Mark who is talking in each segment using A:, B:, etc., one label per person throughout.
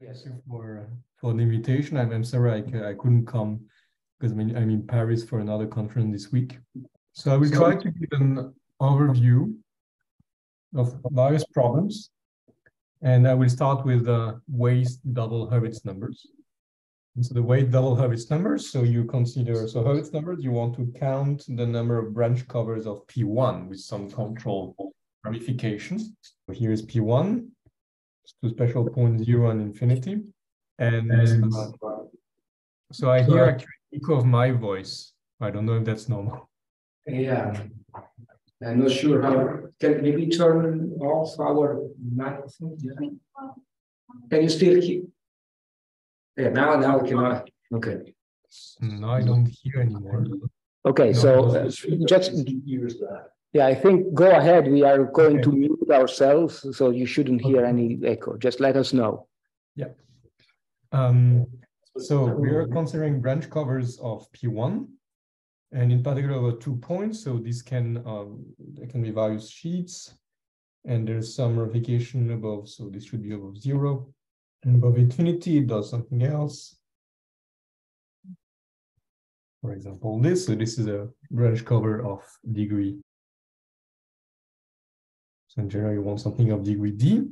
A: Yes. Thank you for for the invitation. I'm, I'm sorry I, I couldn't come because I mean I'm in Paris for another conference this week. So I will try to give an overview of various problems, and I will start with the weight double Hurwitz numbers. And so the weight double Hurwitz numbers. So you consider so Hurwitz numbers. You want to count the number of branch covers of P1 with some control ramifications. So here is P1 to special point zero and infinity. And, and uh, so I hear actually echo of my voice. I don't know if that's normal.
B: Yeah, I'm not sure how. Can maybe turn off our microphone? Yeah. Can you still hear? Yeah, now now we cannot. Okay.
A: No, I don't hear anymore.
C: Okay, no, so uh, just yeah, I think go ahead. We are going okay. to mute ourselves, so you shouldn't hear any echo. Just let us know.
A: Yeah. Um, so we are considering branch covers of P1, and in particular over two points. So this can um, there can be various sheets, and there's some ramification above. So this should be above zero, and above infinity it does something else. For example, this. So this is a branch cover of degree so in general, you want something of degree D.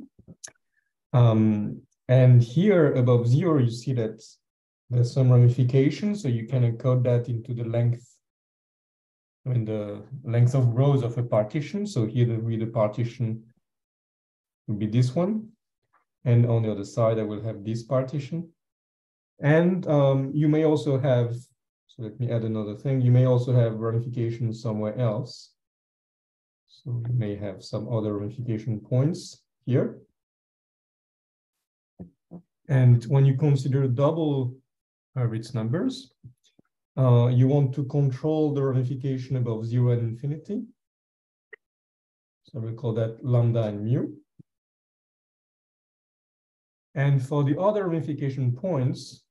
A: Um, and here above zero, you see that there's some ramification. So you can encode that into the length, I mean, the length of rows of a partition. So here the partition would be this one. And on the other side, I will have this partition. And um, you may also have, so let me add another thing. You may also have ramification somewhere else. So you may have some other ramification points here. And when you consider double Hurwitz numbers, uh, you want to control the ramification above zero and infinity. So we call that lambda and mu. And for the other ramification points,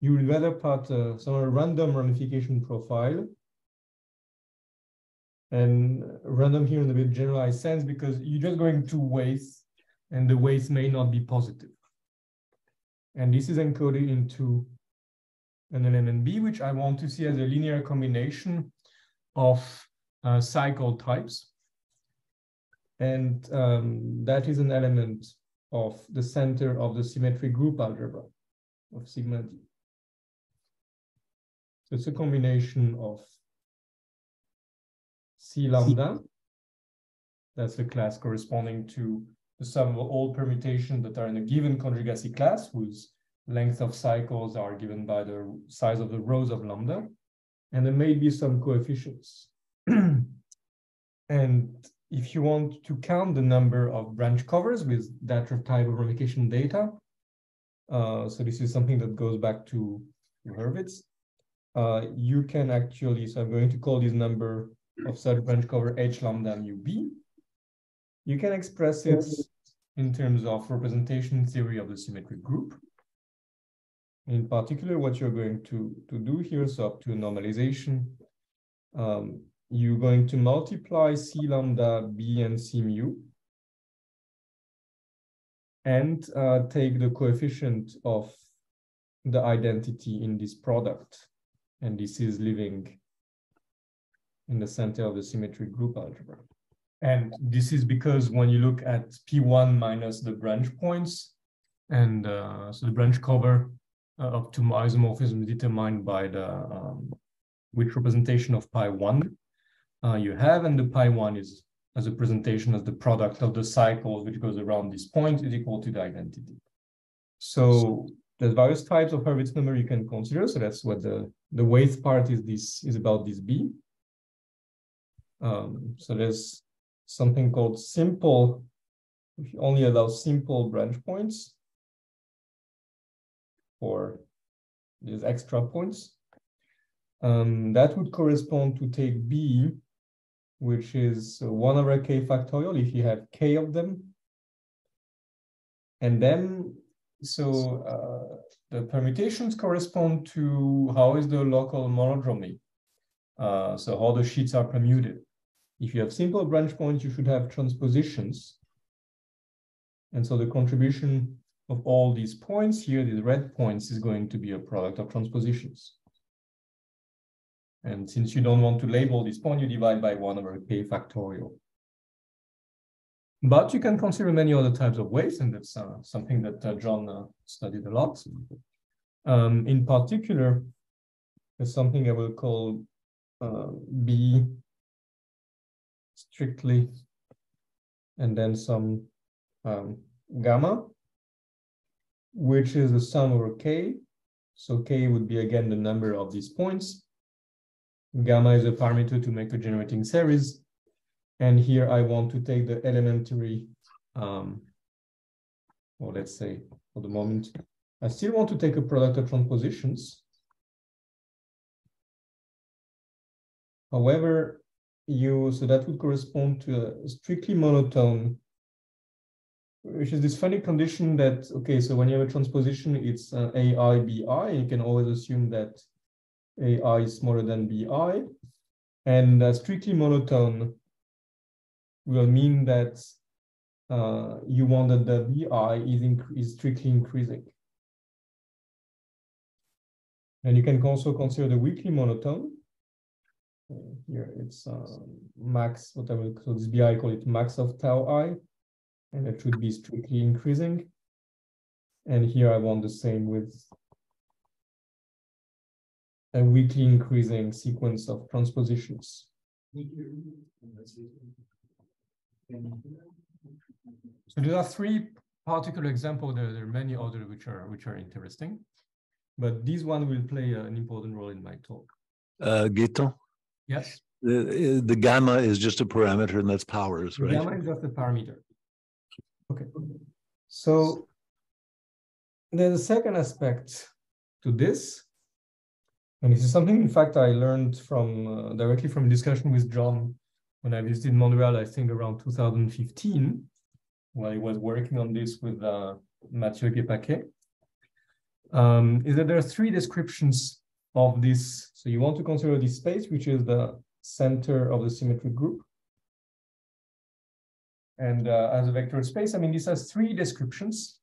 A: you would rather put uh, some random ramification profile and random here in a bit generalized sense because you're just going to weights and the weights may not be positive. And this is encoded into an element B, which I want to see as a linear combination of uh, cycle types. And um, that is an element of the center of the symmetric group algebra of sigma D. So it's a combination of C lambda. That's the class corresponding to the sum of all permutations that are in a given conjugacy class whose length of cycles are given by the size of the rows of lambda. And there may be some coefficients. and if you want to count the number of branch covers with that type of ramification data, uh, so this is something that goes back to Hurwitz, uh, you can actually, so I'm going to call this number of such branch cover H lambda mu B. You can express it in terms of representation theory of the symmetric group. In particular, what you're going to, to do here, so up to normalization, um, you're going to multiply C lambda B and C mu and uh, take the coefficient of the identity in this product. And this is living in the center of the symmetric group algebra. And this is because when you look at P1 minus the branch points, and uh, so the branch cover uh, of two isomorphism determined by the um, which representation of pi one uh, you have, and the pi one is as a presentation as the product of the cycles which goes around this point is equal to the identity. So there's various types of Hurwitz number you can consider. So that's what the the weight part is. This is about this B. Um, so there's something called simple, which only allows simple branch points for these extra points. Um, that would correspond to take B, which is 1 over k factorial if you have k of them. And then, so uh, the permutations correspond to how is the local monodromy. Uh, so all the sheets are permuted. If you have simple branch points, you should have transpositions. And so the contribution of all these points here, these red points is going to be a product of transpositions. And since you don't want to label this point, you divide by one over k factorial. But you can consider many other types of waves, and that's uh, something that uh, John uh, studied a lot. Um, in particular, there's something I will call uh, B strictly, and then some um, gamma, which is the sum over k. So k would be again the number of these points. Gamma is a parameter to make a generating series. And here I want to take the elementary, um, or let's say for the moment, I still want to take a product of transpositions. However, you, so that would correspond to a strictly monotone, which is this funny condition that, okay, so when you have a transposition, it's an AI, BI, you can always assume that AI is smaller than BI. And uh, strictly monotone will mean that uh, you want that the BI is, is strictly increasing. And you can also consider the weakly monotone. Uh, here it's uh, max, whatever, I will call this BI, I call it max of tau i, and it should be strictly increasing. And here I want the same with a weakly increasing sequence of transpositions. So there are three particular examples. There, there, are many others which are which are interesting, but this one will play an important role in my talk.
D: Uh, Gaetan?
A: Yes.
D: The, the gamma is just a parameter and that's powers, right?
A: Gamma is just a parameter. Okay. So there's a second aspect to this, and this is something, in fact, I learned from uh, directly from a discussion with John when I visited Montreal, I think around 2015, when I was working on this with uh, Mathieu Guay-Paquet, um, is that there are three descriptions of this. So you want to consider this space, which is the center of the symmetric group. And uh, as a vector space, I mean, this has three descriptions.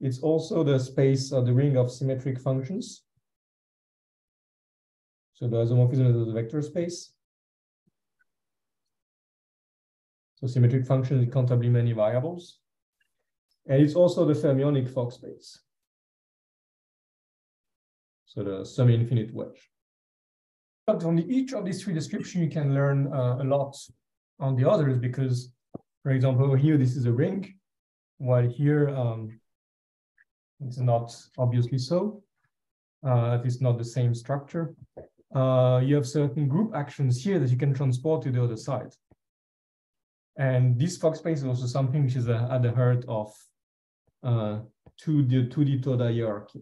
A: It's also the space of the ring of symmetric functions. So the isomorphism is a vector space. So symmetric function is countably many variables. And it's also the fermionic Fock space. So the semi-infinite wedge. But on each of these three descriptions, you can learn uh, a lot on the others because, for example, here, this is a ring, while here, um, it's not obviously so. Uh, it's not the same structure uh, you have certain group actions here that you can transport to the other side. And this Fock space is also something which is a, at the heart of uh, 2D, 2D Toda hierarchy.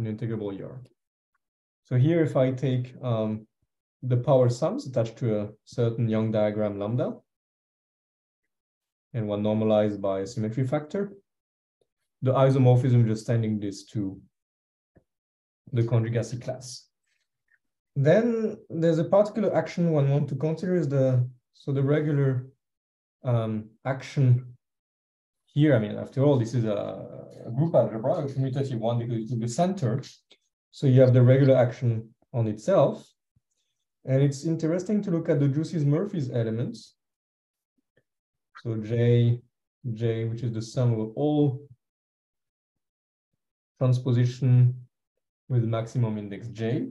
A: An integrable hierarchy. So here, if I take um, the power sums attached to a certain Young diagram lambda, and one normalized by a symmetry factor, the isomorphism just sending this to the conjugacy class. Then there's a particular action one want to consider is the, so the regular um, action here, I mean, after all, this is a, a group algebra, a commutative one because it's in the center. So you have the regular action on itself. And it's interesting to look at the Jucys-Murphy's elements. So J, J, which is the sum of all transposition with maximum index j.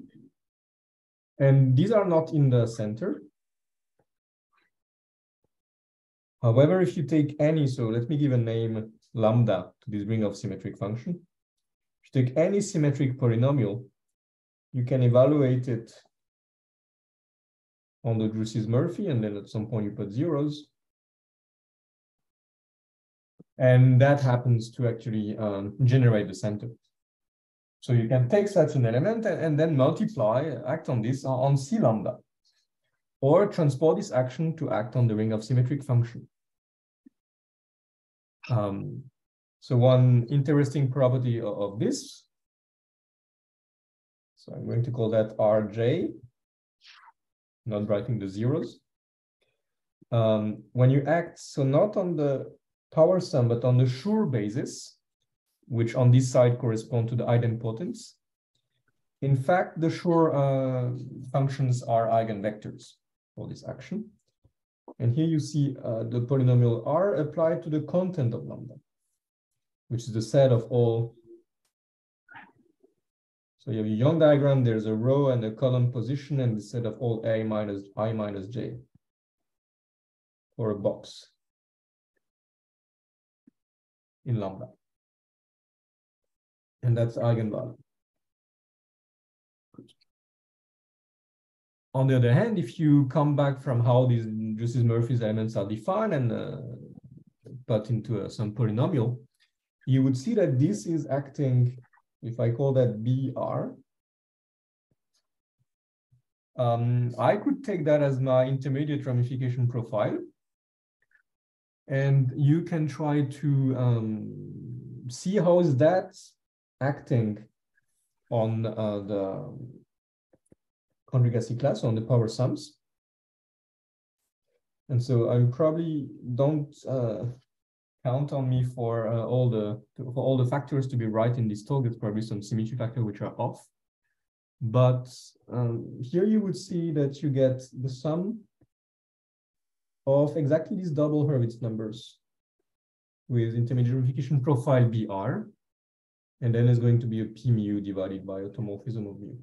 A: And these are not in the center. However, if you take any, so let me give a name lambda to this ring of symmetric function. If you take any symmetric polynomial, you can evaluate it on the Jucys-Murphy, and then at some point you put zeros. And that happens to actually um, generate the center. So you can take such an element and, and then multiply, act on this on C lambda, or transport this action to act on the ring of symmetric function. Um, so one interesting property of, of this, so I'm going to call that Rj, not writing the zeros. Um, when you act, so not on the power sum, but on the Schur basis, which on this side correspond to the idempotents, in fact, the Schur uh, functions are eigenvectors for this action. And here you see uh, the polynomial R applied to the content of lambda, which is the set of all. So you have a Young diagram, there's a row and a column position and the set of all A minus I minus J or a box in lambda. And that's eigenvalue. On the other hand, if you come back from how these Jucys Murphy's elements are defined and uh, put into uh, some polynomial, you would see that this is acting, if I call that BR, um, I could take that as my intermediate ramification profile. And you can try to um, see how is that acting on uh, the conjugacy class on the power sums. And so I probably don't uh, count on me for uh, all the for all the factors to be right in this talk. It's probably some symmetry factor which are off. But um, here you would see that you get the sum of exactly these double Hurwitz numbers with intermediate ramification profile BR. And then it's going to be a P mu divided by automorphism of mu.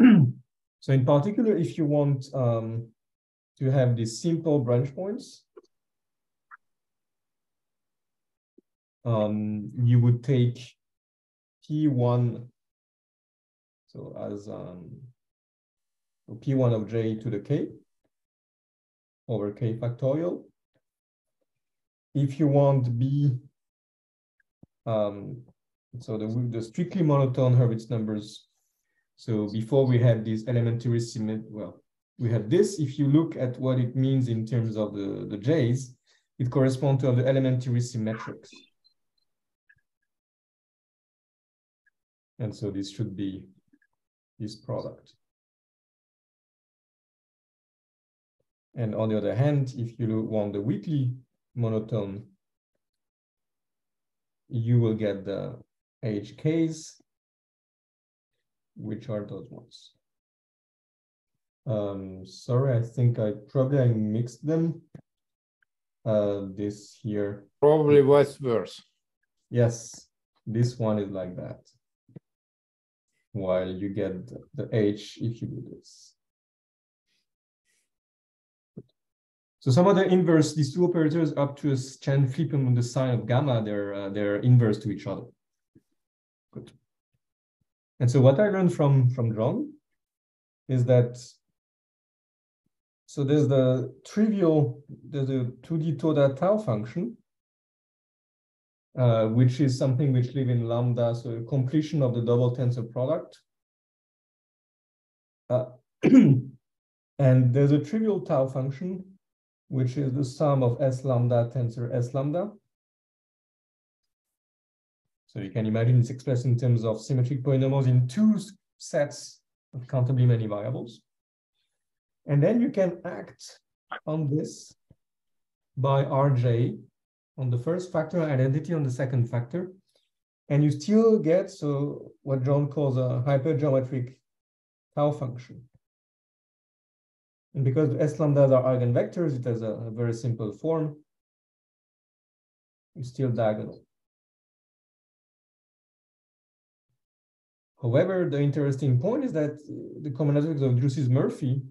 A: so in particular, if you want um, to have these simple branch points, um, you would take P1, so as um, P1 of J to the K over K factorial. If you want B, um, so the, the strictly monotone Hurwitz numbers so before we had these elementary symmetry, well, we had this. If you look at what it means in terms of the, the J's, it corresponds to the elementary symmetrics. And so this should be this product. And on the other hand, if you want the weakly monotone, you will get the HKs which are those ones? Um, sorry, I think I probably I mixed them. Uh, this here.
E: Probably vice versa.
A: Yes, this one is like that. While you get the H if you do this. So some of the inverse, these two operators up to a Chen flip them on the sign of gamma, they're uh, they're inverse to each other. Good. And so what I learned from, from John is that, so there's the trivial, there's a 2D Toda tau function, uh, which is something which live in lambda, so completion of the double tensor product. Uh, and there's a trivial tau function, which is the sum of S lambda tensor S lambda. So you can imagine it's expressed in terms of symmetric polynomials in two sets of countably many variables. And then you can act on this by Rj on the first factor, identity on the second factor. And you still get so what John calls a hypergeometric tau function. And because S lambdas are eigenvectors, it has a, a very simple form. It's still diagonal. However, the interesting point is that the combinatorics of Jucys Murphy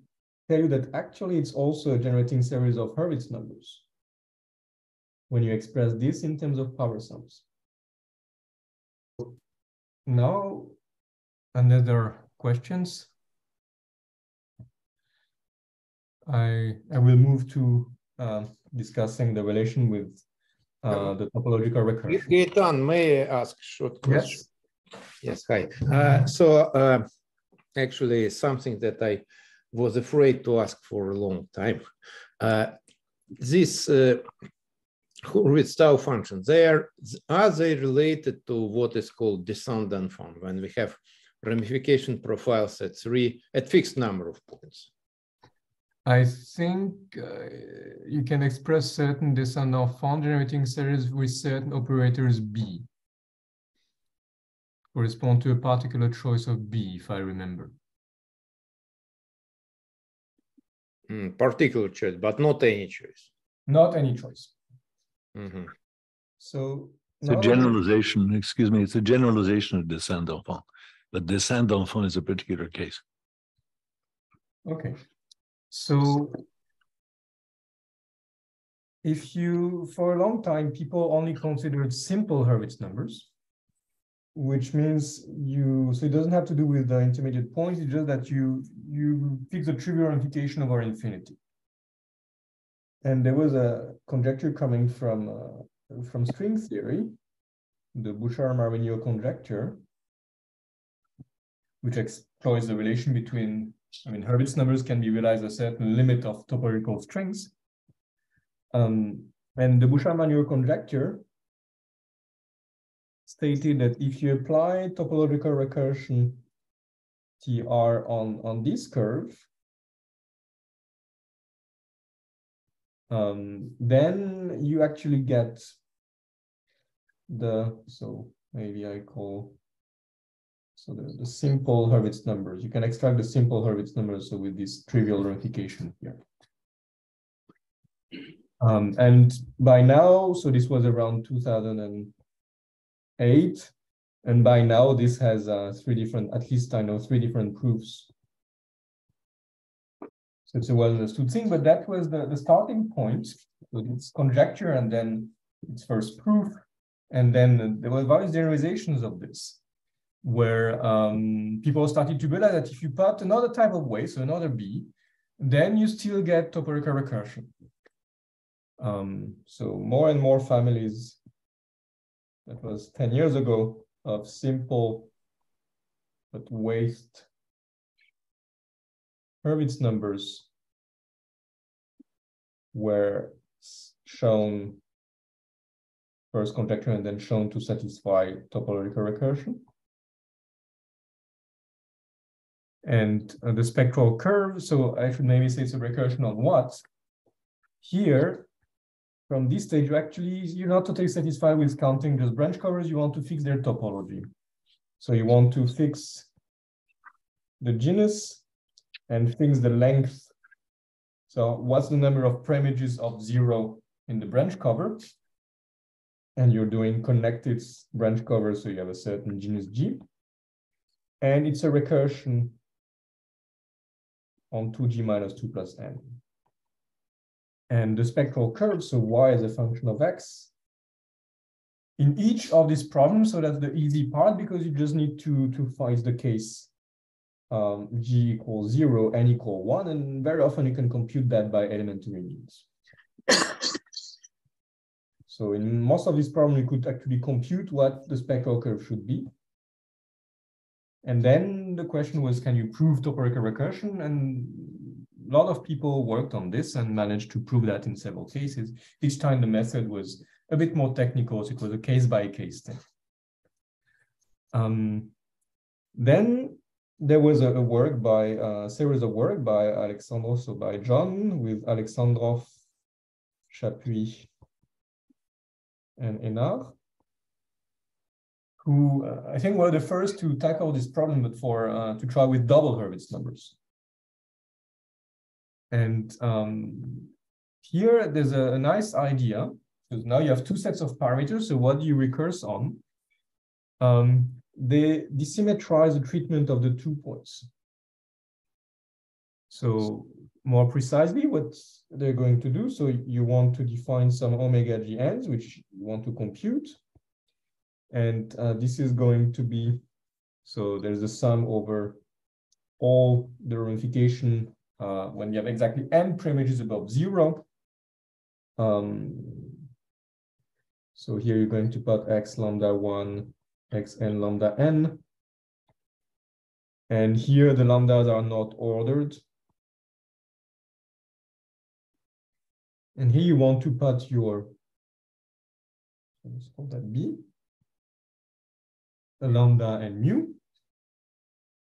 A: tell you that actually it's also a generating series of Hurwitz numbers when you express this in terms of power sums. Now, another questions. I, I will move to uh, discussing the relation with uh, the topological recursion.
E: Gaetan, may I ask short question?
A: Yes.
E: Yes, hi. Uh, so uh, actually something that I was afraid to ask for a long time. Uh, this uh, Hurwitz tau functions, they are, are they related to what is called dessin d'enfant when we have ramification profiles at three, at fixed number of points?
A: I think uh, you can express certain dessin d'enfant generating series with certain operators B. Correspond to a particular choice of B, if I remember.
E: Mm, particular choice, but not any choice.
A: Not any choice.
E: Mhm.
A: So
D: It's a
A: now that-
D: generalization, excuse me, it's a generalization of dessin d'enfant. But dessin d'enfant is a particular case.
A: Okay, so if you, for a long time, people only considered simple Hurwitz numbers, which means you, so it doesn't have to do with the intermediate points, it's just that you, you fix the trivial ramification over infinity. And there was a conjecture coming from, uh, from string theory, the Bouchard-Mariño conjecture, which exploits the relation between I mean, Hurwitz numbers can be realized a certain limit of topological strings. Um, and the Bouchard-Mariño conjecture stated that if you apply topological recursion TR on, on this curve, um, then you actually get the, so maybe I call so the, the simple Hurwitz numbers, you can extract the simple Hurwitz numbers so with this trivial ramification here. Um, and by now, so this was around 2000 and by now this has uh, three different, at least I know three different proofs. So it's a well understood thing, but that was the, the starting point. So it's conjecture and then its first proof. And then there were various generalizations of this where um, people started to realize that if you put another type of way, so another B, then you still get topological recursion. Um, so more and more families, that was 10 years ago, of simple but waste Hurwitz numbers were shown first conjecture and then shown to satisfy topological recursion. and uh, the spectral curve. So I should maybe say it's a recursion on what? Here, from this stage, you actually, you're not totally satisfied with counting just branch covers, you want to fix their topology. So you want to fix the genus and fix the length. So what's the number of preimages of zero in the branch cover? And you're doing connected branch cover, so you have a certain genus G. And it's a recursion on 2g minus 2 plus n. And the spectral curve, so y is a function of x. In each of these problems, so that's the easy part because you just need to, to find the case um, g equals 0, n equal 1, and very often you can compute that by elementary means. so in most of these problems, you could actually compute what the spectral curve should be. And then the question was, can you prove topological recursion? And lot of people worked on this and managed to prove that in several cases. Each time the method was a bit more technical, so it was a case by case thing. Um, then there was a, a work by a series of work by Alexandrov, so by John with Alexandrov, Chapuy, and Eynard, who uh, I think were the first to tackle this problem, but for uh, to try with double Hurwitz numbers. And um, here there's a, a, nice idea because now you have two sets of parameters. So what do you recurse on? Um, they desymmetrize the treatment of the two points. So more precisely, what they're going to do. So you want to define some omega g n's, which you want to compute. And uh, this is going to be, so there's a sum over all the ramification uh, when you have exactly n preimages above zero. Um, so here you're going to put x lambda one, x n lambda n. And here the lambdas are not ordered. And here you want to put your, let's call that B, a lambda and mu.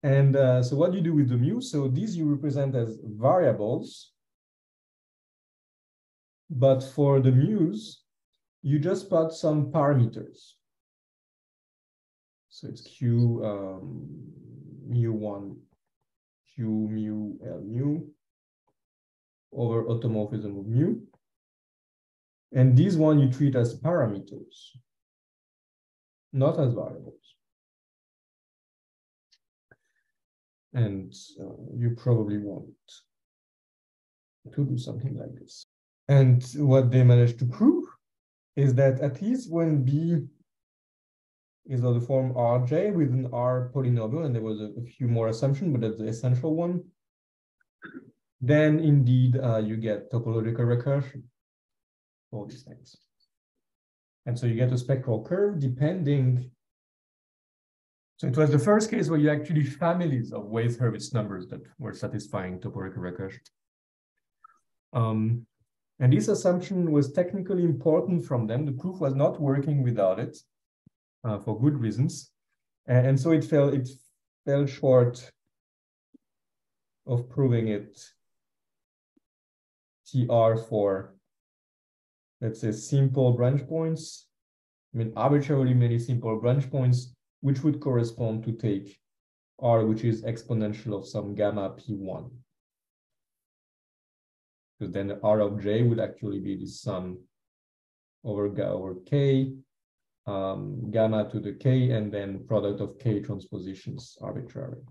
A: And uh, so what do you do with the mu? So these you represent as variables but for the mu's, you just put some parameters. So it's Q um, mu one, Q mu L mu over automorphism of mu. And this one you treat as parameters, not as variables. And uh, you probably want to do something like this. And what they managed to prove is that at least when B is of the form Rj with an R polynomial, and there was a, a few more assumptions, but that's the essential one, then indeed uh, you get topological recursion for these things. And so you get a spectral curve depending. So it was the first case where you actually families of Weiss-Hurwitz numbers that were satisfying topological recursion. Um, and this assumption was technically important from them. The proof was not working without it uh, for good reasons. And, and so it fell, it fell short of proving it TR for, let's say, simple branch points. I mean, arbitrarily many simple branch points, which would correspond to take R, which is exponential of some gamma P1 because then R of J would actually be the sum over, over K, um, gamma to the K, and then product of K transpositions arbitrary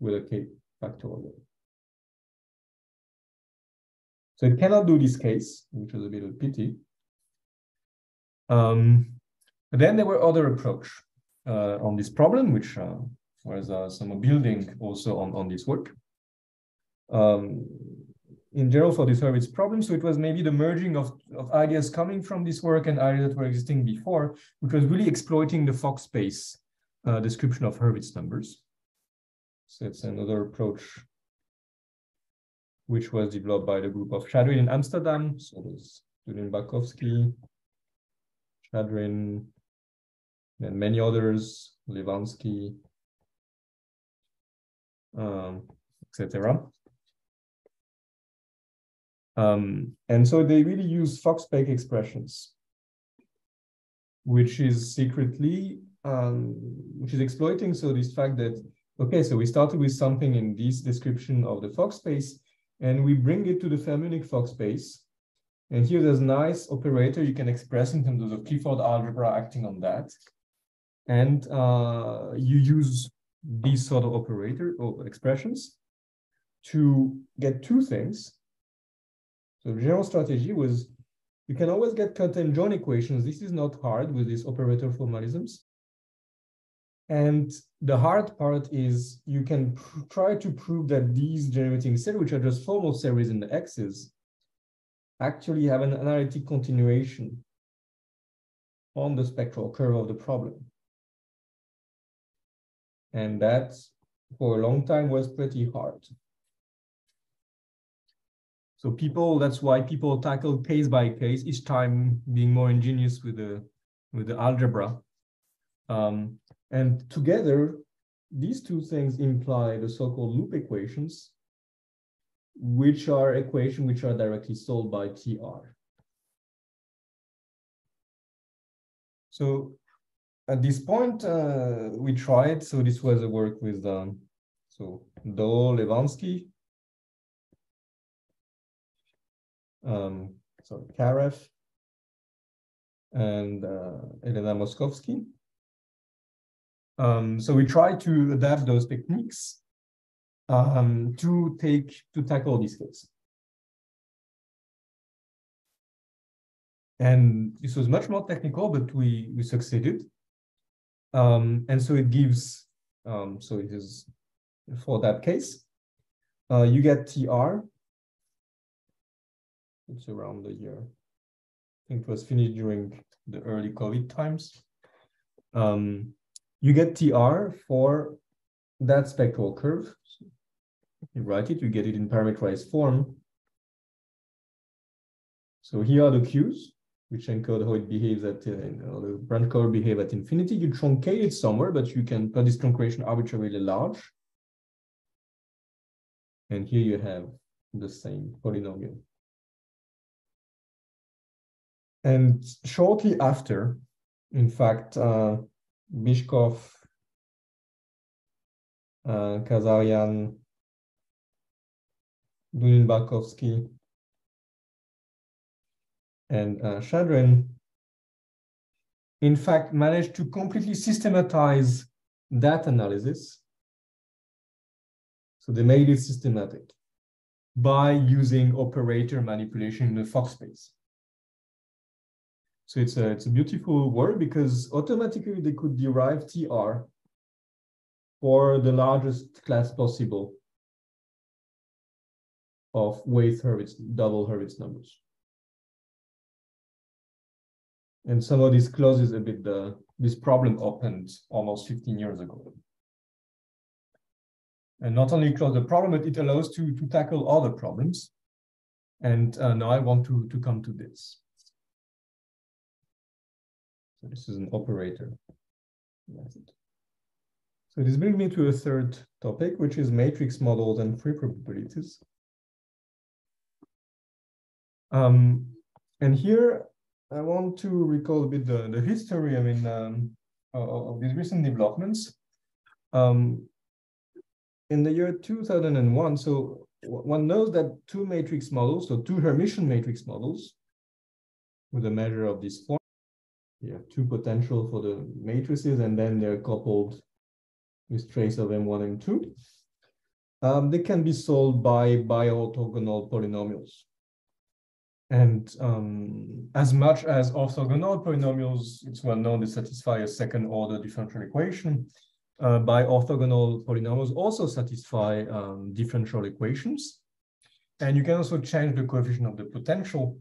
A: with a K factorial. So it cannot do this case, which is a bit of pity. Um, then there were other approach uh, on this problem, which uh, was uh, some building also on, on this work um, in general for the Hurwitz problem. So it was maybe the merging of, of ideas coming from this work and ideas that were existing before, which was really exploiting the Fock space uh, description of Hurwitz numbers. So it's another approach which was developed by the group of Shadrin in Amsterdam. So there's Dunin Barkowski, Shadrin, and many others, Lewański, um, etc. Um, and so they really use Fock space expressions, which is secretly, um, which is exploiting so this fact that, okay, so we started with something in this description of the Fock space, and we bring it to the fermionic Fock space. And here there's a nice operator you can express in terms of Clifford algebra acting on that. And uh, you use these sort of operator or expressions to get two things. So general strategy was you can always get and join equations. This is not hard with these operator formalisms. And the hard part is you can try to prove that these generating series, which are just formal series in the x's, actually have an analytic continuation on the spectral curve of the problem. And that, for a long time, was pretty hard. So people, that's why people tackle case by case, each time being more ingenious with the with the algebra. Um, and together, these two things imply the so-called loop equations, which are equations which are directly solved by TR. So at this point, uh, we tried, so this was a work with, um, so Do, Lewański, um, so Karev and uh, Ellena Moskovsky. Um, so we try to adapt those techniques um, to take to tackle this case. And this was much more technical, but we we succeeded. Um, and so it gives um, so it is for that case, uh, you get TR it's around the year. I think it was finished during the early COVID times. Um, you get TR for that spectral curve. So you write it, you get it in parameterized form. So here are the Qs, which encode how it behaves at uh, how the branch curve behave at infinity. You truncate it somewhere, but you can put this truncation arbitrarily large. And here you have the same polynomial And shortly after, in fact, uh, Bychkov, uh, Kazarian, Dunin-Barkowski, and uh, Shadrin, in fact, managed to completely systematize that analysis. So they made it systematic by using operator manipulation in the Fock space. So it's a, it's a beautiful work because automatically they could derive TR for the largest class possible of weight Hurwitz, double Hurwitz numbers. And of this closes a bit the this problem opened almost 15 years ago. And not only close the problem, but it allows to, to tackle other problems. And uh, now I want to, to come to this. So this is an operator. So this brings me to a third topic, which is matrix models and free probabilities. Um, and here I want to recall a bit the, the history, I mean, um, of these recent developments. Um, in the year 2001, so one knows that two matrix models, so two Hermitian matrix models, with a measure of this form, you have two potential for the matrices, and then they're coupled with trace of M1, M2. Um, they can be solved by bi-orthogonal polynomials. And um, as much as orthogonal polynomials, it's well known they satisfy a second order differential equation, uh, bi-orthogonal polynomials also satisfy um, differential equations. And you can also change the coefficient of the potential.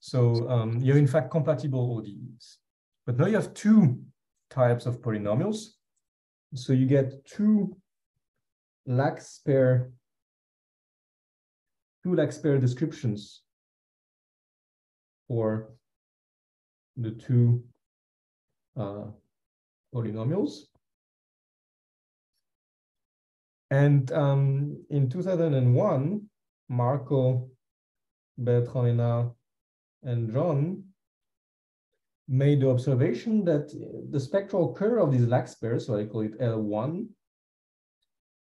A: So um, you're in fact compatible ODEs. But now you have two types of polynomials. So you get two lax pair, two lax pair descriptions for the two uh, polynomials. And um, in 2001, Marco, Bertrand and John made the observation that the spectral curve of these lax pairs, so I call it L1,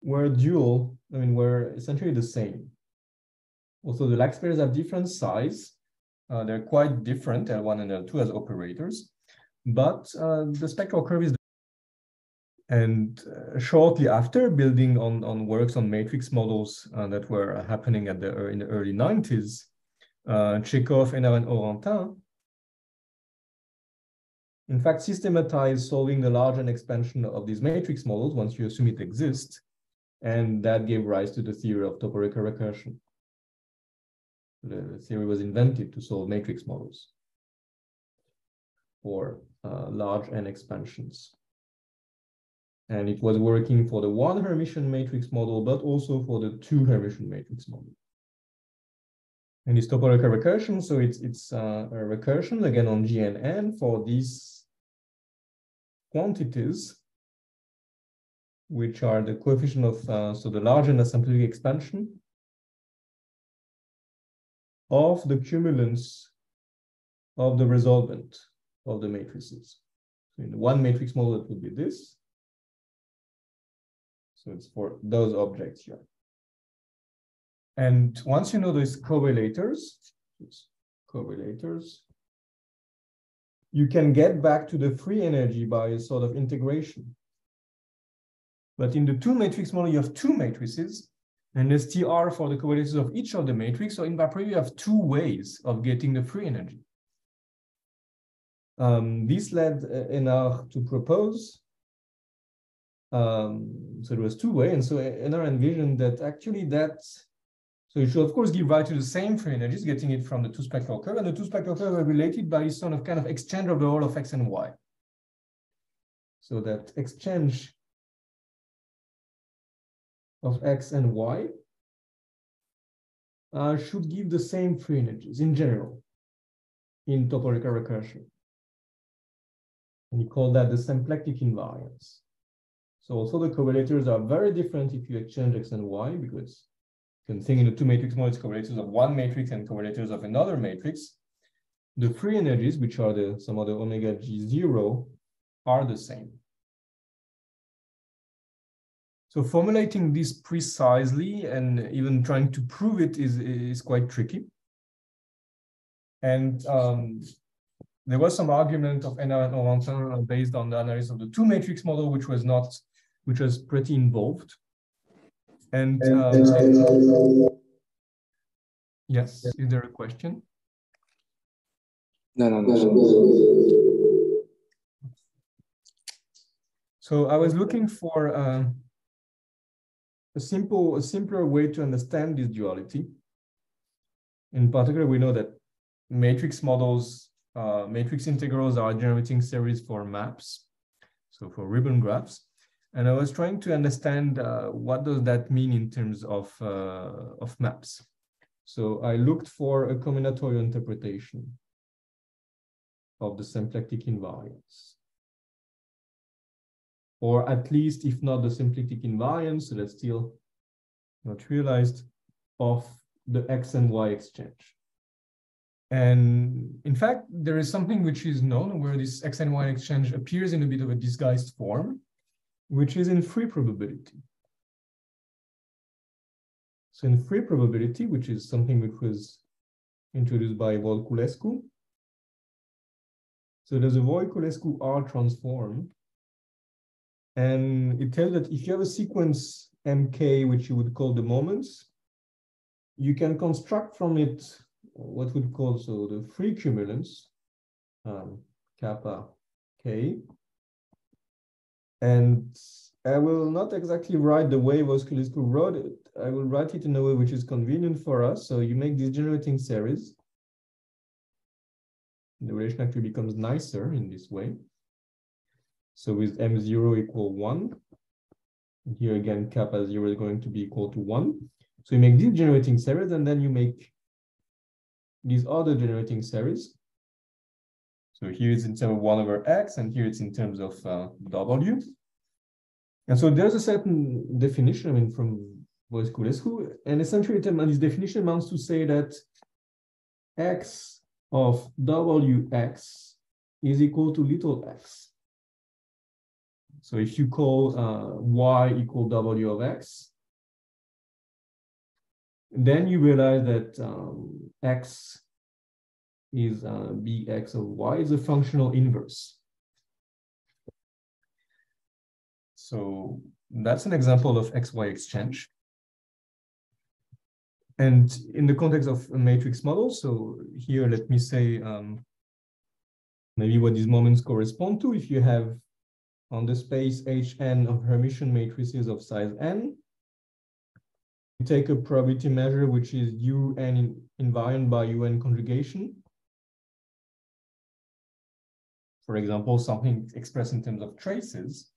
A: were dual, I mean, were essentially the same. Also, the lax pairs have different size. Uh, they're quite different, L1 and L2 as operators, but uh, the spectral curve is and uh, shortly after, building on, on works on matrix models uh, that were happening at the, in the early 90s, uh, Chekhov, and Orantin in fact, systematize solving the large n expansion of these matrix models once you assume it exists. And that gave rise to the theory of topological recursion. The theory was invented to solve matrix models for uh, large n expansions. And it was working for the one Hermitian matrix model, but also for the two Hermitian matrix model. And this topological recursion, so it's it's uh, a recursion again on G and N for these quantities, which are the coefficient of uh, so the large and asymptotic expansion of the cumulants of the resolvent of the matrices. So in the one matrix model, it would be this. So it's for those objects here. And once you know these correlators, correlators, you can get back to the free energy by a sort of integration. But in the two matrix model, you have two matrices, and there's TR for the correlators of each of the matrix. So in Vapor, you have two ways of getting the free energy. Um, this led uh, Eynard to propose um, so there was two way, and so Eynard envisioned that actually that so you should, of course, give rise to the same free energies, getting it from the two spectral curve, and the two spectral curve are related by some of kind of exchange of the role of x and y. So that exchange of x and y uh, should give the same free energies in general in topological recursion. And he call that the symplectic invariance. So also the correlators are very different if you exchange x and y because you can think in the two matrix modes correlators of one matrix and correlators of another matrix. the free energies, which are the some of the omega g zero, are the same. So formulating this precisely and even trying to prove it is, is quite tricky. And um, there was some argument of Eynard based on the analysis of the two matrix model, which was not, which was pretty involved. And um, yes, is there a question?
C: No, no, no.
A: So I was looking for uh, a simple, a simpler way to understand this duality. In particular, we know that matrix models, uh, matrix integrals are generating series for maps, so for ribbon graphs. And I was trying to understand uh, what does that mean in terms of, uh, of maps. So I looked for a combinatorial interpretation of the symplectic invariance or at least if not the symplectic invariance, so that's still not realized, of the X and Y exchange. And in fact, there is something which is known where this X and Y exchange appears in a bit of a disguised form, which is in free probability. So in free probability, which is something which was introduced by Voiculescu, so there's a Voiculescu R transform and it tells that if you have a sequence MK, which you would call the moments, you can construct from it what would call so the free cumulants, um, kappa K. And I will not exactly write the way Voiculescu wrote it. I will write it in a way which is convenient for us. So you make this generating series. The relation actually becomes nicer in this way. So with M0 equal one, here again, kappa zero is going to be equal to one. So you make this generating series and then you make these other generating series. So here it's in terms of one over X and here it's in terms of uh, W. And so there's a certain definition, I mean, from Voiculescu, and essentially this definition amounts to say that X of WX is equal to little x. So if you call uh, y equal w of x, then you realize that um, x is uh, bx of y is a functional inverse. So that's an example of xy exchange. And in the context of a matrix model, so here let me say um, maybe what these moments correspond to. If you have on the space Hn of Hermitian matrices of size n. You take a probability measure, which is un in, invariant by un conjugation. For example, something expressed in terms of traces.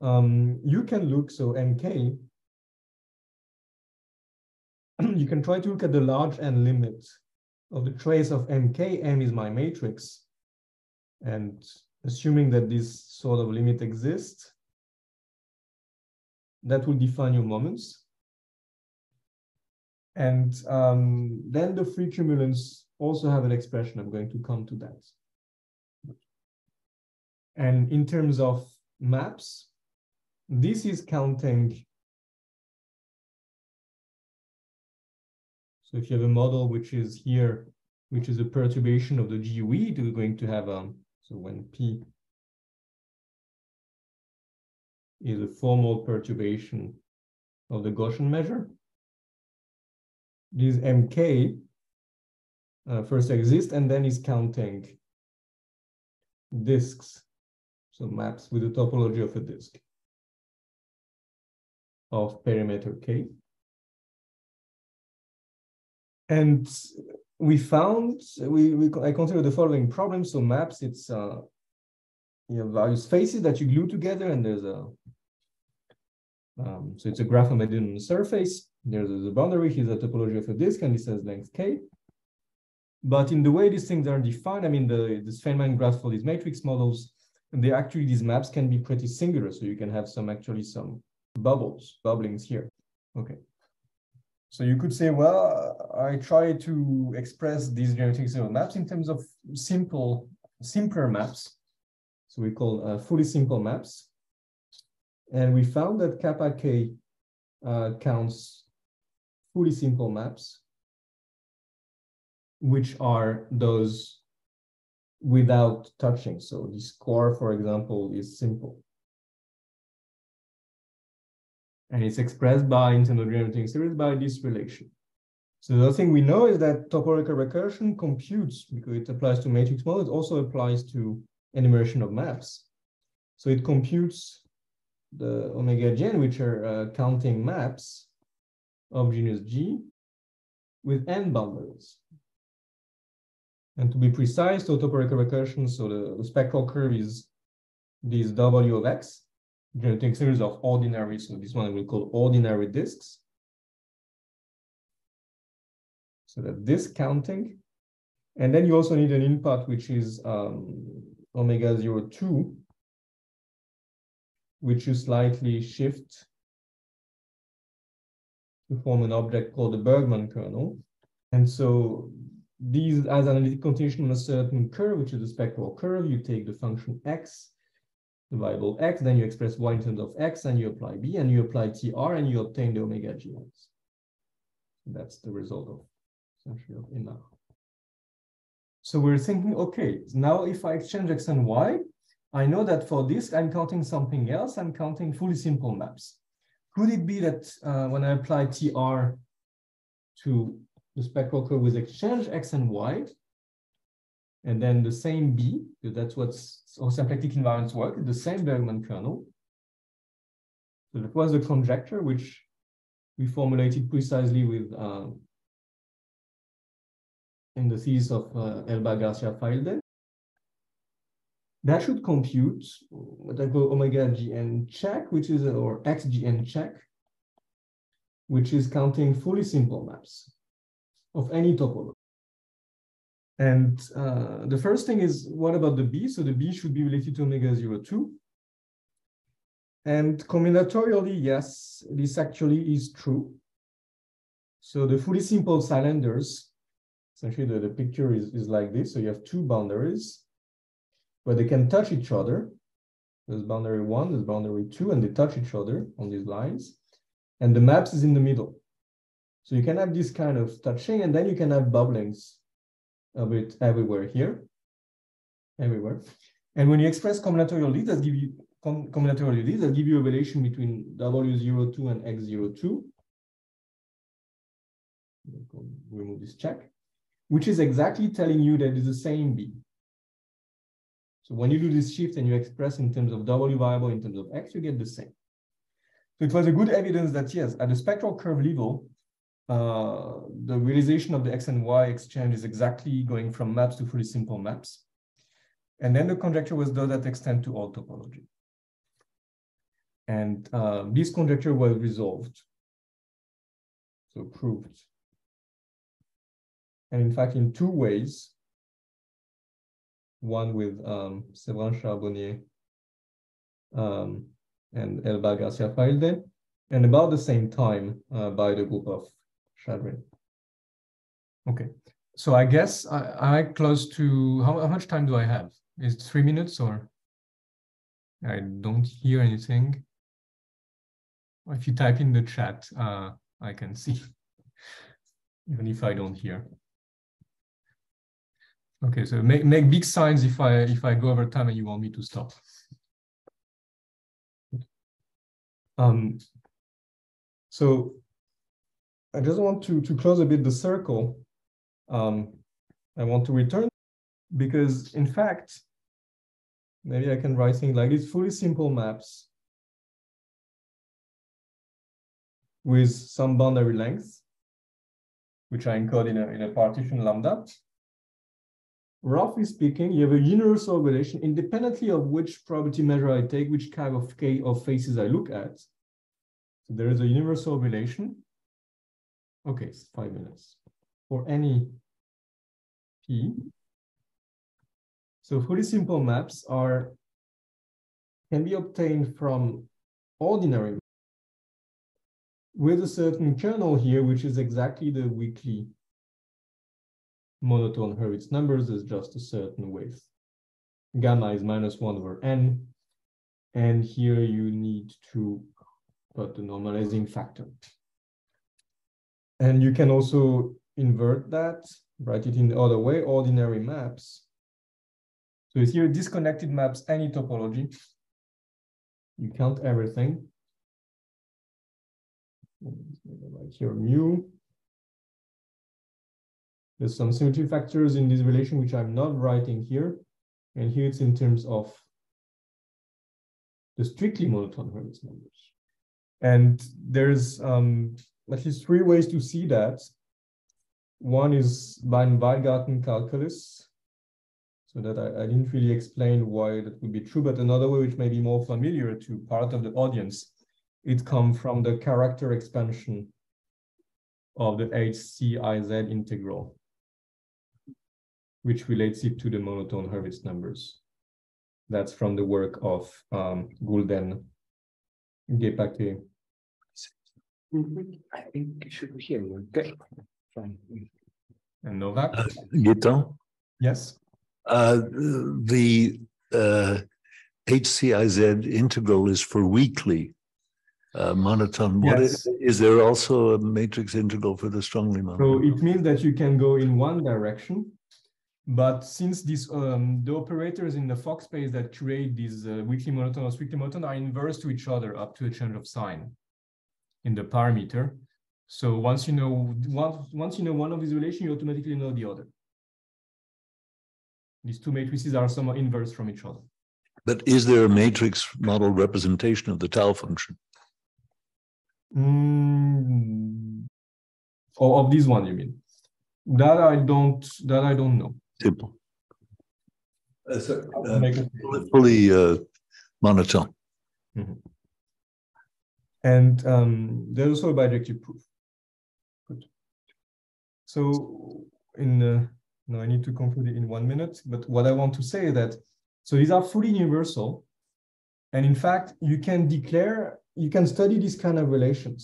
A: Um, you can look, so mk, you can try to look at the large n limit of the trace of mk, m is my matrix, and assuming that this sort of limit exists, that will define your moments. And um, then the free cumulants also have an expression. I'm going to come to that. And in terms of maps, this is counting. So if you have a model which is here, which is a perturbation of the GUE, it is going to have a um, so when P is a formal perturbation of the Gaussian measure, this MK uh, first exists and then is counting disks, so maps with the topology of a disk of perimeter K. And we found we, we I consider the following problem. So maps, it's uh, you have various faces that you glue together, and there's a um, so it's a graph on the surface. There's a boundary. Here's a topology of a disk, and this has length k. But in the way these things are defined, I mean, the, the Feynman graphs for these matrix models, and they actually, these maps can be pretty singular. So you can have some, actually some bubbles, bubblings here. Okay. So you could say, well, I try to express these geometric zero maps in terms of simple, simpler maps. So we call uh, fully simple maps. And we found that kappa k uh, counts fully simple maps, which are those without touching. So this core, for example, is simple. And it's expressed by internal geometric series by this relation. So the other thing we know is that topological recursion computes, because it applies to matrix models, it also applies to enumeration of maps. So it computes the omega gen, which are uh, counting maps of genus G with n boundaries. And to be precise, the topological recursion, so the, the spectral curve is this W of X, genetic series of ordinary, so this one we call ordinary disks. So that this counting, and then you also need an input, which is um, omega zero two, which you slightly shift to form an object called the Bergman kernel. And so these as analytic continuation on a certain curve, which is a spectral curve, you take the function x, variable x, then you express y in terms of x, and you apply b, and you apply tr, and you obtain the omega gns. That's the result of essentially of Eynard. So we're thinking, okay, now if I exchange x and y, I know that for this, I'm counting something else. I'm counting fully simple maps. Could it be that uh, when I apply TR to the spectral curve with exchange X and Y, and then the same B, that's what symplectic invariants work, the same Bergman kernel. So that was the conjecture which we formulated precisely with um, in the thesis of uh, Elba Garcia Failde. That should compute what I call omega gn check, which is, or xgn check, which is counting fully simple maps of any topology. And uh, the first thing is, what about the B? So the B should be related to omega 0, 2. And combinatorially, yes, this actually is true. So the fully simple cylinders, essentially the, the picture is, is like this. So you have two boundaries where they can touch each other. There's boundary one, there's boundary two, and they touch each other on these lines. And the maps is in the middle. So you can have this kind of touching, and then you can have bubblings a bit everywhere here, everywhere. And when you express combinatorial leads, that give you com combinatorial leads that give you a relation between W02 and X02. Remove this check, which is exactly telling you that it's the same B. So when you do this shift and you express in terms of W variable in terms of X, you get the same. So it was a good evidence that yes, at the spectral curve level, uh, the realization of the X and Y exchange is exactly going from maps to fully simple maps. And then the conjecture was does that extend to all topology? And uh, this conjecture was resolved, so proved. And in fact, in two ways, one with um, Séverin Charbonnier um, and Elba Garcia Failde, and about the same time uh, by the group of Shadrin. Okay, so I guess I, I close to, how, how much time do I have? Is it three minutes or? I don't hear anything. If you type in the chat, uh, I can see, even if I don't hear. Okay, so make, make big signs if I if I go over time and you want me to stop. Um, so I just want to, to close a bit the circle. Um, I want to return because in fact, maybe I can write things like this, fully simple maps with some boundary length, which I encode in a, in a partition lambda roughly speaking, you have a universal relation independently of which probability measure I take, which kind of K of faces I look at. So there is a universal relation. Okay, five minutes. For any P. So fully simple maps are can be obtained from ordinary with a certain kernel here, which is exactly the weakly monotone Hurwitz numbers is just a certain width. Gamma is minus one over n. And here you need to put the normalizing factor. And you can also invert that, write it in the other way, ordinary maps. So here disconnected maps any topology. You count everything. Right here, mu. There's some symmetry factors in this relation, which I'm not writing here. And here it's in terms of the strictly monotone Hurwitz numbers. And there's um, at least three ways to see that. One is by Weingarten calculus, so that I, I, didn't really explain why that would be true, but another way which may be more familiar to part of the audience, it comes from the character expansion of the HCIZ integral, which relates it to the monotone Hurwitz numbers. That's from the work of um, Goulden, Guay-Paquet.
C: I think you should be here. Okay, fine.
A: And Novak? Uh,
D: Gaetan?
A: Yes.
D: Uh, the uh, HCIZ integral is for weakly uh, monotone. What yes. is, is there also a matrix integral for the strongly monotone?
A: So it means that you can go in one direction but since these um, the operators in the Fock space that create these uh, weakly monotone or strictly monotone are inverse to each other up to a change of sign in the parameter. So once you know once once you know one of these relations, you automatically know the other. These two matrices are somewhat inverse from each other.
D: But is there a matrix model representation of the tau function?
A: Mm, or of this one, you mean? That I don't. That I don't know
D: simple. Uh, so, uh, fully uh, monotone. Mm -hmm.
A: And um, there's also a bijective proof. Good. So in the, no, I need to conclude in one minute, but what I want to say is that, so these are fully universal. And in fact, you can declare, you can study these kind of relations.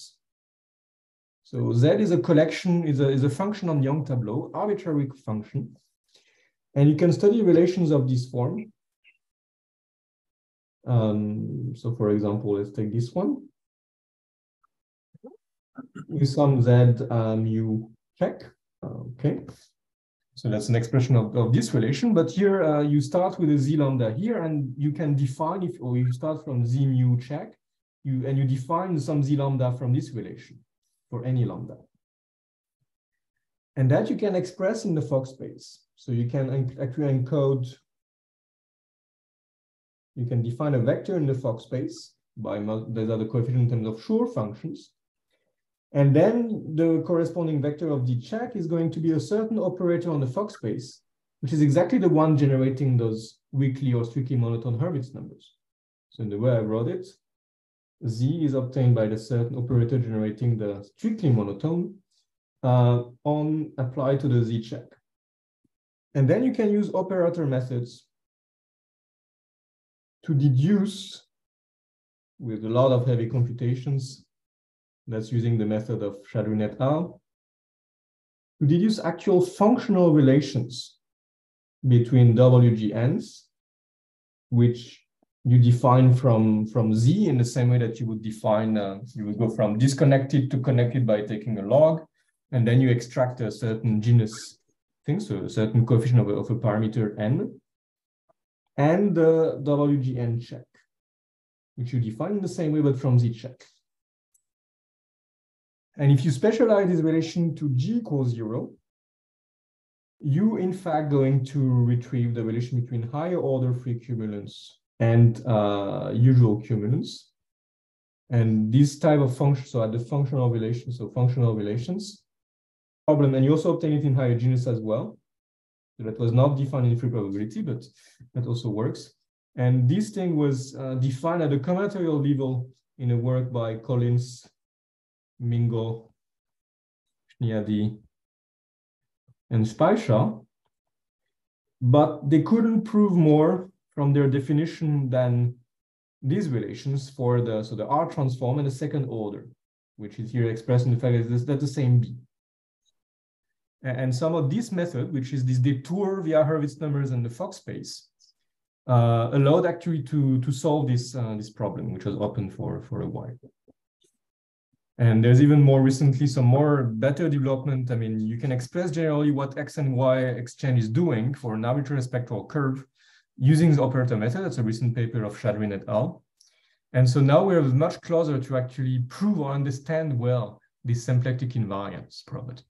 A: So Z is a collection, is a, is a function on Young tableau, arbitrary function. And you can study relations of this form. Um, so for example, let's take this one. With some z um, you check, okay. So that's an expression of, of this relation, but here uh, you start with a z lambda here and you can define if, or you start from z mu check, you and you define some z lambda from this relation for any lambda. And that you can express in the Fock space. So you can actually encode, you can define a vector in the Fock space by, these are the coefficients in terms of Schur functions. And then the corresponding vector of the check is going to be a certain operator on the Fock space, which is exactly the one generating those weakly or strictly monotone Hurwitz numbers. So in the way I wrote it, Z is obtained by the certain operator generating the strictly monotone uh, on apply to the Z check. And then you can use operator methods to deduce with a lot of heavy computations, that's using the method of Shadrin et al., to deduce actual functional relations between WGNs, which you define from, from Z in the same way that you would define, uh, you would go from disconnected to connected by taking a log, and then you extract a certain genus thing, so a certain coefficient of a, of a parameter n, and the WGN check, which you define in the same way, but from Z check. And if you specialize this relation to G equals zero, you in fact going to retrieve the relation between higher order free cumulants and uh, usual cumulants. And this type of function, so at the functional relations, so functional relations, problem, and you also obtain it in higher genus as well. So that was not defined in free probability, but that also works. And this thing was uh, defined at the combinatorial level in a work by Collins, Mingo, Śniady, and Speicher. But they couldn't prove more from their definition than these relations for the so the R transform and the second order. which is here expressed in the fact that that's the same B. And some of this method, which is this detour via Hurwitz numbers and the Fock space, uh, allowed actually to, to solve this, uh, this problem, which was open for, for a while. And there's even more recently some more better development. I mean, you can express generally what X and Y exchange is doing for an arbitrary spectral curve using the operator method. That's a recent paper of Shadrin et al. And so now we're much closer to actually prove or understand well this symplectic invariance property.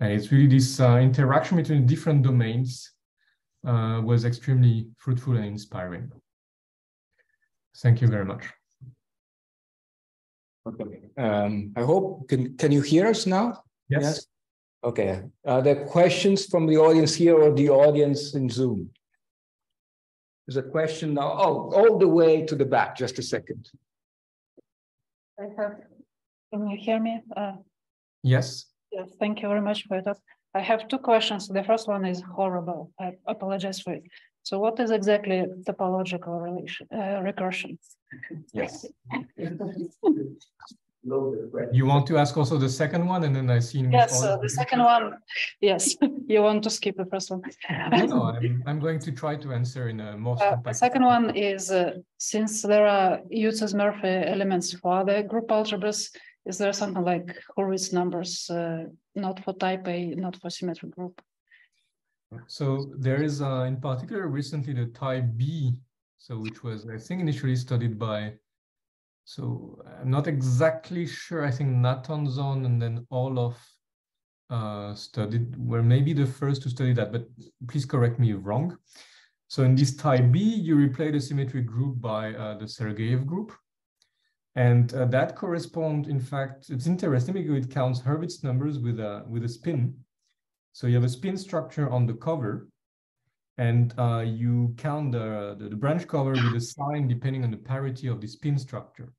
A: And it's really this uh, interaction between different domains uh, was extremely fruitful and inspiring. Thank you very much.
C: Okay. Um, I hope, can, can you hear us now?
A: Yes. yes?
C: Okay. Are there questions from the audience here or the audience in Zoom? There's a question now. Oh, all the way to the back. Just a second.
F: I have. Can you hear me? Uh,
A: yes.
F: Yes. Thank you very much for that. I have two questions. The first one is horrible. I apologize for it. So, what is exactly topological relation uh, recursion?
A: Yes. You want to ask also the second one, and then I see.
F: Yes, uh, the second one. Yes, you want to skip the first one.
A: no, no, I'm, I'm going to try to answer in a more.
F: Uh, the second one is uh, since there are Jucys Murphy elements for other group algebras, is there something like Hurwitz numbers, uh, not for type A, not for symmetric group?
A: So there is, uh, in particular, recently the type B, so which was, I think, initially studied by so I'm not exactly sure. I think Natanzon and then Orlov uh, studied were maybe the first to study that, but please correct me if wrong. So in this type B, you replay the symmetric group by uh, the Sergeev group. And uh, that correspond, in fact, it's interesting because it counts Hurwitz numbers with a, with a spin. So you have a spin structure on the cover and uh, you count the, the, the, branch cover with a sign depending on the parity of the spin structure.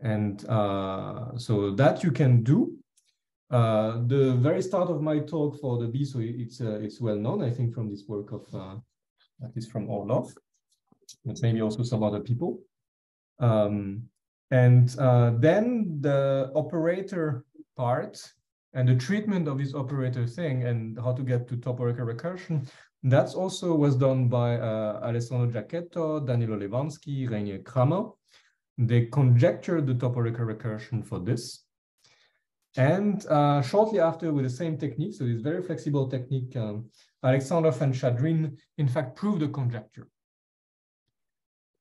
A: And uh, so that you can do. Uh, the very start of my talk for the B, so it's uh, it's well known, I think, from this work of uh, at least from Orlov, but maybe also some other people. Um, and uh, then the operator part and the treatment of this operator thing and how to get to topological recursion, that's also was done by uh, Alessandro Giacchetto, Danilo Lewański, Reinier Kramer. They conjectured the topological recursion for this. And uh, shortly after, with the same technique, so this very flexible technique, um, Alexandrov and Shadrin, in fact, proved the conjecture.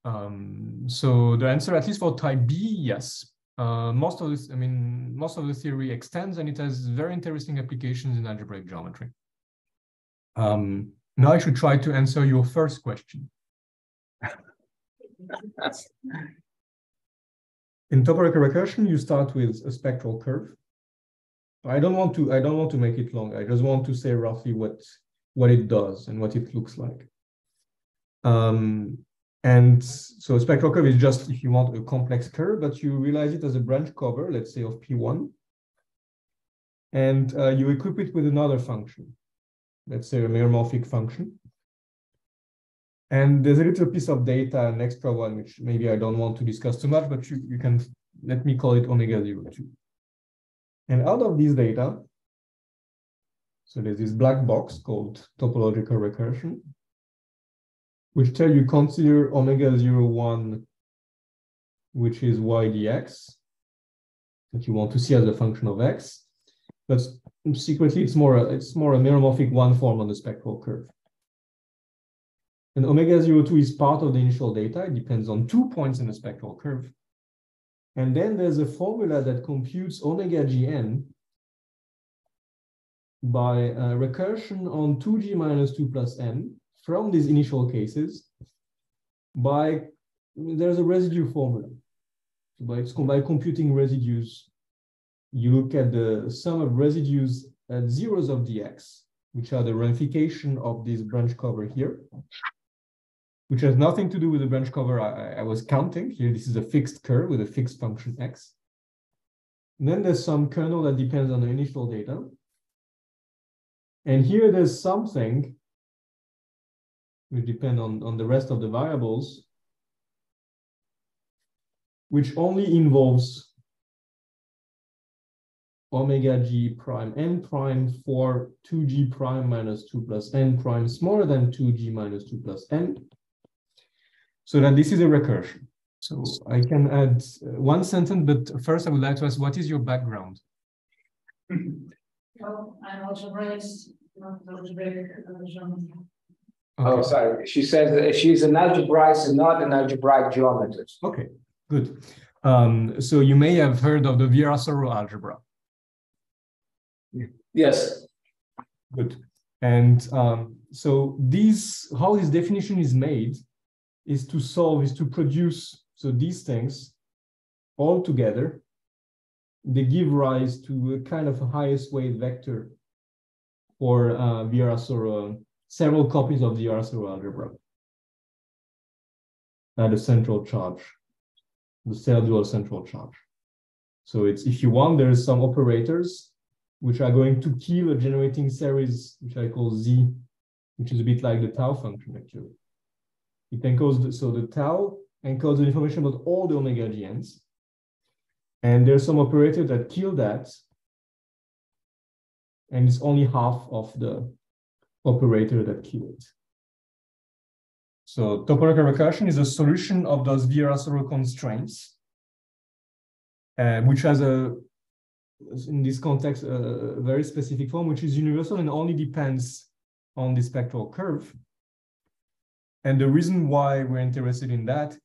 A: Um, so the answer, at least for type B, yes. Uh, most of this, I mean, most of the theory extends and it has very interesting applications in algebraic geometry. Um, now I should try to answer your first question. in topological recursion, you start with a spectral curve. I don't want to, I don't want to make it long. I just want to say roughly what, what it does and what it looks like. Um, and so a spectral curve is just, if you want, a complex curve, but you realize it as a branch cover, let's say of P1. And uh, you equip it with another function, let's say a meromorphic function. And there's a little piece of data, an extra one, which maybe I don't want to discuss too much, but you, you can, let me call it omega zero two. And out of this data, so there's this black box called topological recursion which tell you consider omega zero one, which is y dx, that you want to see as a function of x. But secretly, it's more a, it's more a meromorphic one form on the spectral curve. And omega zero two is part of the initial data. It depends on two points in the spectral curve. And then there's a formula that computes omega gn by uh, recursion on 2g minus 2 plus n from these initial cases by there's a residue formula. So by, by computing residues, you look at the sum of residues at zeros of dx, which are the ramification of this branch cover here, which has nothing to do with the branch cover I, I was counting. Here, this is a fixed curve with a fixed function x. And then there's some kernel that depends on the initial data. And here there's something which depend on, on the rest of the variables which only involves omega g prime n prime for 2g prime minus 2 plus n prime smaller than 2g minus 2 plus n, so that this is a recursion. So I can add uh, one sentence, but first I would like to ask, what is your background?
F: Well, I'm algebraist, not algebraic geometry.
B: Oh, sorry, she says that she's an algebraist and not an algebraic geometrist.
A: Okay, good. Um, so you may have heard of the Virasoro algebra.
B: Yes,
A: Good. And um, so these, how this definition is made is to solve, is to produce, so these things all together, they give rise to a kind of a highest weight vector for uh, Virasoro, several copies of the Virasoro algebra at a central charge, the cell dual central charge. So it's, if you want, there's some operators which are going to kill a generating series, which I call Z, which is a bit like the tau function actually. It encodes, the, so the tau encodes the information about all the omega GNs. And there's some operator that kill that. And it's only half of the operator that it. So topological recursion is a solution of those Virasoro constraints, uh, which has a in this context, a very specific form, which is universal and only depends on the spectral curve. And the reason why we're interested in that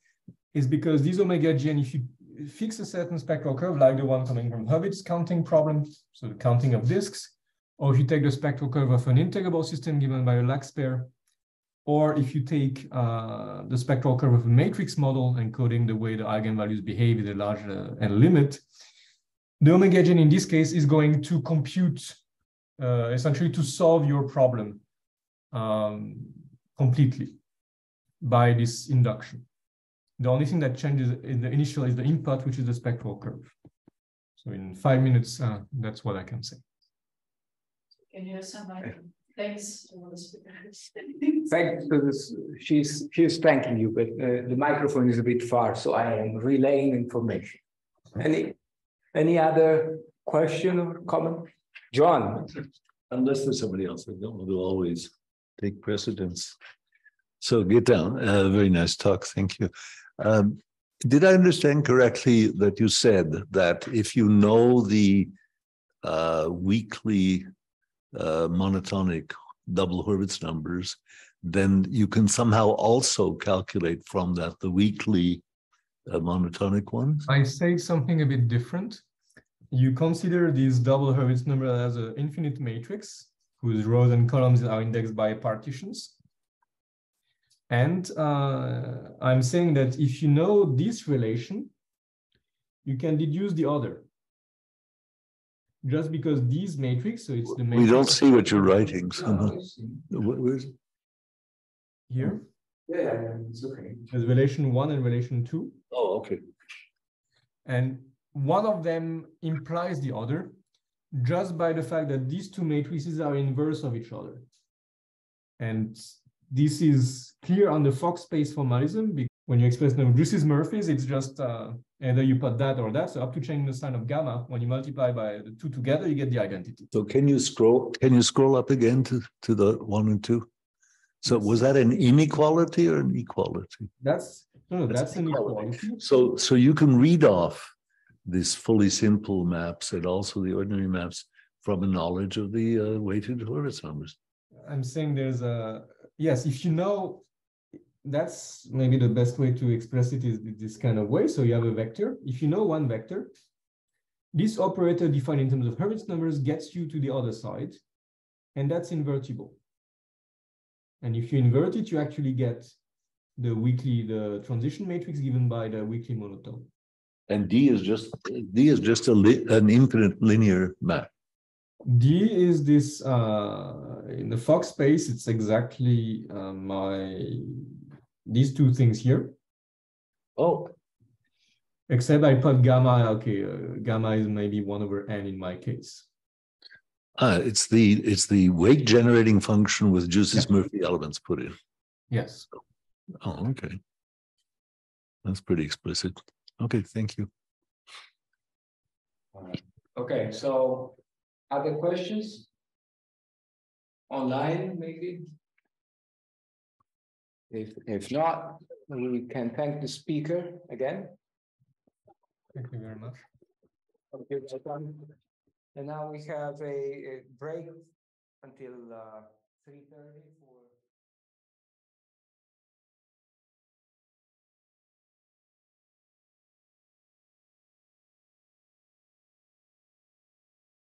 A: is because these omega gn, if you fix a certain spectral curve, like the one coming from Hurwitz counting problem, so the counting of disks, or if you take the spectral curve of an integrable system given by a lax pair, or if you take uh, the spectral curve of a matrix model encoding the way the eigenvalues behave with a large uh, n limit, the omega gen in this case is going to compute uh, essentially to solve your problem um, completely by this induction. The only thing that changes in the initial is the input, which is the spectral curve. So in five minutes, uh, that's what I can say.
F: Can you send my thanks to the speakers?
B: thanks to this, she's, she's thanking you, but uh, the microphone is a bit far, so I am relaying information. Any, any other question or comment? John?
D: Unless there's somebody else, I don't want to always take precedence. So Gaetan, uh, very nice talk, thank you. Um, did I understand correctly that you said that if you know the uh, weakly uh, monotonic double Hurwitz numbers, then you can somehow also calculate from that the weakly uh, monotonic ones?
A: I say something a bit different. You consider this double Hurwitz number as an infinite matrix whose rows and columns are indexed by partitions. And uh, I'm saying that if you know this relation, you can deduce the other. Just because these matrix, so it's the matrix
D: We don't see what you're writing. so- Where- where's it?
A: here,
B: Yeah, yeah, it's okay.
A: there's relation one and relation two.
D: Oh, okay.
A: And one of them implies the other just by the fact that these two matrices are inverse of each other. And this is clear on the Fock space formalism. because When you express the Jucys Murphys, it's just uh, either you put that or that. So up to changing the sign of gamma, when you multiply by the two together, you get the identity.
D: So can you scroll, can you scroll up again to, to the one and two? So was that an inequality or an equality?
A: That's no,
D: That's
A: that's an
D: equality.
A: equality.
D: So, so you can read off these fully simple maps and also the ordinary maps from a knowledge of the uh, weighted Hurwitz numbers.
A: I'm saying there's a yes, if you know that's maybe the best way to express it is this kind of way. So you have a vector. If you know one vector, this operator defined in terms of Hurwitz numbers gets you to the other side, and that's invertible. And if you invert it, you actually get the weakly, the transition matrix given by the weakly monotone.
D: And D is just, D is just a li- an infinite linear map.
A: D is this uh, in the Fock space. It's exactly uh, my these two things here.
D: Oh,
A: Except I put gamma. Okay, uh, gamma is maybe one over n in my case.
D: ah, it's the, it's the weight generating function with Jucys Murphy elements put in.
A: Yes.
D: Oh, okay. That's pretty explicit. Okay, thank you.
B: Okay, so other questions? Online, maybe? If, if not, we can thank the speaker again.
A: Thank you very much.
B: Okay, well done. And now we have a, a break until uh three thirty for.